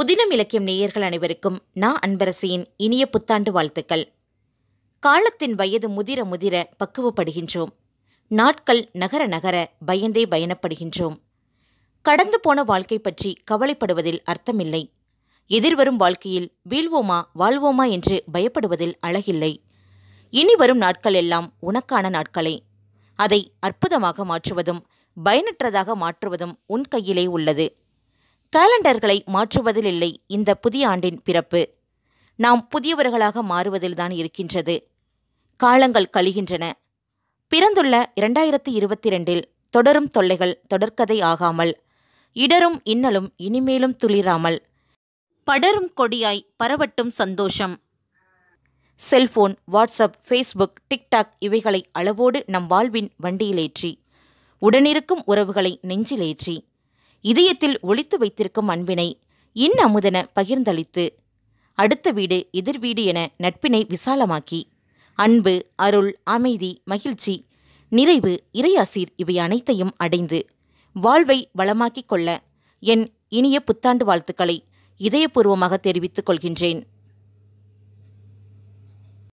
புதினம் இலக்கியம் நேயர்கள் அனைவருக்கும் நான் அன்பரசியின் இனிய புத்தாண்டு வாழ்த்துக்கள். காலத்தின் வயது முதிர முதிர பக்குவப்படுகின்றோம். நாட்கள் நகர நகர பயந்தே பயணப்படுகின்றோம். கடந்து போன வாழ்க்கை பற்றி கவலைப்படுவதில் அர்த்தமில்லை. எதிர்வரும் வாழ்க்கையில் வீழ்வோமா வாழ்வோமா என்று பயப்படுவதில் அழகில்லை. இனி வரும் நாட்கள் எல்லாம் உனக்கான நாட்களே. அதை அற்புதமாக மாற்றுவதும் பயனற்றதாக மாற்றுவதும் உன் கையிலே உள்ளது. கேலண்டர்களை மாற்றுவதில் இல்லை இந்த புதிய ஆண்டின் பிறப்பு. நாம் புதியவர்களாக மாறுவதில்தான் இருக்கின்றது. காலங்கள் கழிகின்றன. பிறந்துள்ள இரண்டாயிரத்தி இருபத்தி ரெண்டில் தொடரும் தொல்லைகள் தொடர்கதை ஆகாமல் இடரும் இன்னலும் இனிமேலும் துளிராமல் படரும் கொடியாய் பரவட்டும் சந்தோஷம். செல்போன் வாட்ஸ்அப் ஃபேஸ்புக் டிக்டாக் இவைகளை அளவோடு நம் வாழ்வின் வண்டியிலேற்றி உடனிருக்கும் உறவுகளை நெஞ்சிலேற்றி இதயத்தில் ஒளித்து வைத்திருக்கும் அன்பினை இன் பகிர்ந்தளித்து அடுத்த வீடு எதிர் வீடு என நட்பினை விசாலமாக்கி அன்பு அருள் அமைதி மகிழ்ச்சி நிறைவு இறையாசீர் இவை அனைத்தையும் அடைந்து வாழ்வை வளமாக்கிக் கொள்ள என் இனிய புத்தாண்டு வாழ்த்துக்களை இதயபூர்வமாக தெரிவித்துக் கொள்கின்றேன்.